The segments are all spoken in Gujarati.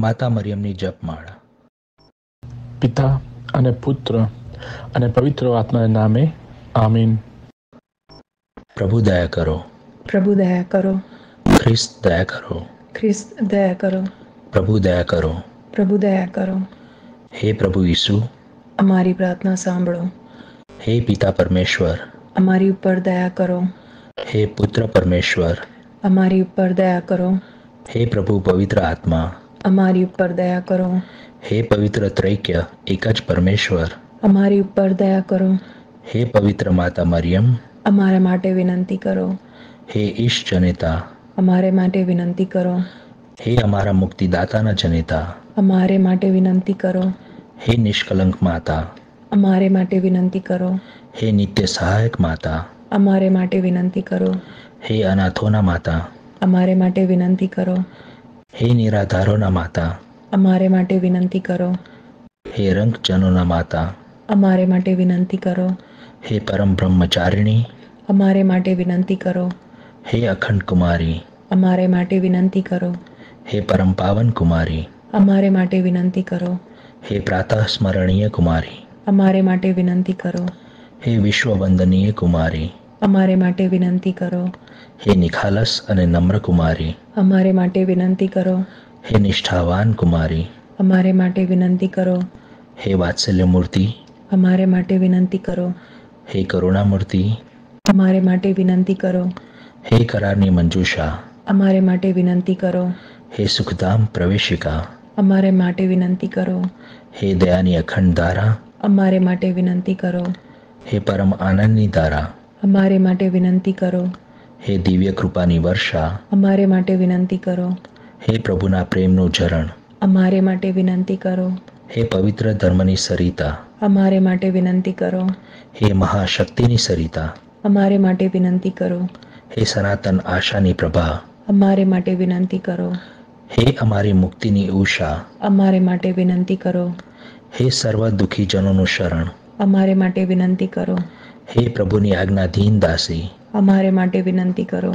માતા મરિયમની જપમાળા. પિતા અને પુત્ર અને પવિત્ર આત્માના નામે આમીન. પ્રભુ દયા કરો. પ્રભુ દયા કરો. ખ્રિસ્ત દયા કરો. ખ્રિસ્ત દયા કરો. પ્રભુ દયા કરો. પ્રભુ દયા કરો. હે પ્રભુ ઈસુ. અમારી પ્રાર્થના સાંભળો. હે પિતા પરમેશ્વર. અમારી ઉપર દયા કરો. હે પુત્ર પરમેશ્વર. અમારી ઉપર દયા કરો. હે પ્રભુ પવિત્ર આત્મા. અમારી ઉપર દયા કરો. હે પવિત્ર ત્રૈક્ય એક જ પરમેશ્વર. અમારી ઉપર દયા કરો. હે પવિત્ર માતા મરિયમ. અમારા માટે વિનંતી કરો. હે ઈશ જનેતા. અમારે માટે વિનંતી કરો. હે અમારા મુક્તિદાતાના જનેતા. અમારે માટે વિનંતી કરો. હે નિષ્કલંક માતા. અમારે માટે વિનંતી કરો. હે નિત્ય સહાયક માતા. અમારે માટે વિનંતી કરો. હે અનાથોના માતા. અમારે માટે વિનંતી કરો. હે નિરાધારોના માતા. અમારે માટે વિનંતી કરો. હે રંગજનોના માતા. અમારે માટે વિનંતી કરો. હે પરમ બ્રહ્મચારિણી. અમારે માટે વિનંતી કરો. હે અખંડ કુમારી. અમારે માટે વિનંતી કરો. હે પરમ પાવન કુમારી. અમારે માટે વિનંતી કરો. હે પ્રાતઃ સ્મરણીય કુમારી. અમારે માટે વિનંતી કરો. હે વિશ્વવંદનીય કુમારી. અમારે માટે વિનંતી કરો. હે નિખાલસ અને નમ્ર કુમારી. અમારે માટે વિનંતી કરો. હે નિષ્ઠાવાન કુમારી. અમારે માટે વિનંતી કરો. હે વાત્સલ્ય મૂર્તિ અમારે માટે વિનંતી કરો. હે કરુણા મૂર્તિ અમારે માટે વિનંતી કરો. હે કરારની મંજુષા. અમારે માટે વિનંતી કરો. હે સુખધામ પ્રવેશિકા. અમારે માટે વિનંતી કરો. હે દયાની અખંડ ધારા. અમારે માટે વિનંતી કરો. હે પરમ આનંદની ધારા. અમારે માટે વિનંતી કરો. હે દિવ્ય કૃપાની વર્ષા. અમારે માટે વિનંતી કરો. હે પ્રભુના પ્રેમનું ઝરણ અમારે માટે વિનંતી કરો. હે પવિત્ર ધર્મની સરિતા. અમારે માટે વિનંતી કરો. હે મહાશક્તિની સરિતા. અમારે માટે વિનંતી કરો. હે સનાતન આશાની પ્રભા. અમારે માટે વિનંતી કરો. હે અમારી મુક્તિની ઉષા. અમારે માટે વિનંતી કરો. હે સર્વ દુઃખી જનોનું શરણ. અમારે માટે વિનંતી કરો. હે પ્રભુની આજ્ઞાધીન દાસી. અમારે માટે વિનંતી કરો.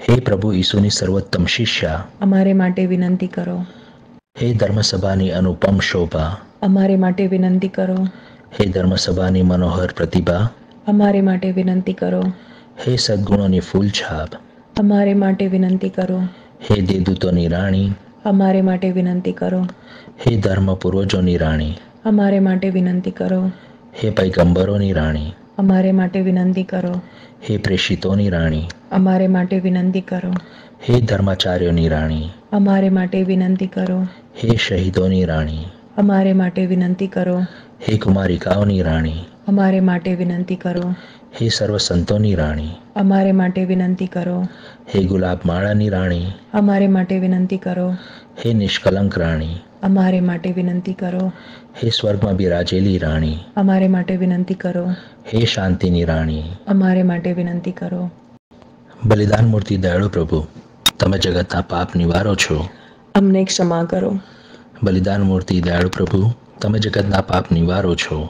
હે પ્રભુ ઈસુની સર્વોત્તમ શિષ્યા. અમારે માટે વિનંતી કરો. હે ધર્મસભાની અનુપમ શોભા. અમારે માટે વિનંતી કરો. હે ધર્મસભાની મનોહર પ્રતિભા. અમારે માટે વિનંતી કરો. હે સદ્ગુણોની ફૂલછાપ અમારે માટે વિનંતી કરો. હે દેદૂતોની રાણી. અમારે માટે વિનંતી કરો. હે ધર્મ પૂર્વજોની રાણી. અમારે માટે વિનંતી કરો. હે પૈગંબરોની રાણી. અમારે માટે વિનંતી કરો. હે પ્રેષિતોની રાણી. અમારે માટે વિનંતી કરો. હે ધર્માચાર્યોની રાણી. અમારે માટે વિનંતી કરો. હે શહીદોની રાણી. અમારે માટે વિનંતી કરો. હે કુમારિકાઓની રાણી. અમારે માટે વિનંતી કરો. હે સર્વ સંતોની રાણી. અમારે માટે વિનંતી કરો. હે ગુલાબ માળાની રાણી. અમારે માટે વિનંતી કરો. હે નિષ્કલંક રાણી. અમારે માટે વિનંતી કરો. હે સ્વર્ગમાં બિરાજેલી રાણી. અમારે માટે વિનંતી કરો. હે શાંતિની રાણી. અમારે માટે વિનંતી કરો. બલિદાન મૂર્તિ દયાળુ પ્રભુ તમે જગતના પાપ નિવારો છો. અમને ક્ષમા કરો. બલિદાન મૂર્તિ દયાળુ પ્રભુ તમે જગતના પાપ નિવારો છો.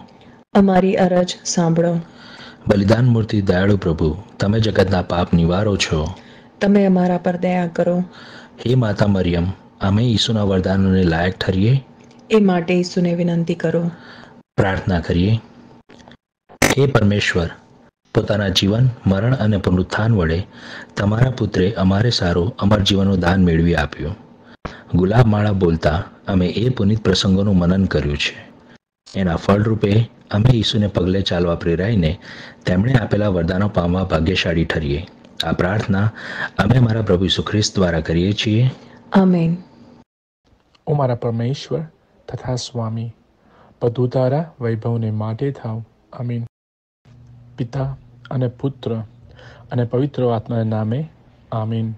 અમારી અરજ સાંભળો. બલિદાન મૂર્તિ દયાળુ પ્રભુ તમે જગતના પાપ નિવારો છો. તમે અમારા પર દયા કરો. હે માતા મરિયમ અમે ઈસુના વરદાનોને લાયક ઠરીએ. એ માટે ઈસુને વિનંતી કરો. પ્રાર્થના કરીએ. હે પરમેશ્વર પોતાના જીવન મરણ અને પુનરુત્થાન વડે તમારા પુત્રે અમારે સારું અમર જીવનનું દાન મેળવી આપ્યું. ગુલાબ માળા બોલતા અમે એ પુનિત પ્રસંગોનું મનન કર્યું છે. એના ફળરૂપે અમે ઈસુને પગલે ચાલવા પ્રેરાઈને તેમણે આપેલા વરદાનો પામવા ભાગ્યશાળી ઠરીએ. આ પ્રાર્થના અમે મારા પ્રભુ ઈસુ ખ્રિસ્ત દ્વારા કરીએ છીએ. આમેન ઓ મારા પરમેશ્વર તથા સ્વામી બધું તારા વૈભવને માટે થાવ અમીન પિતા અને પુત્ર અને પવિત્ર આત્માના નામે આમીન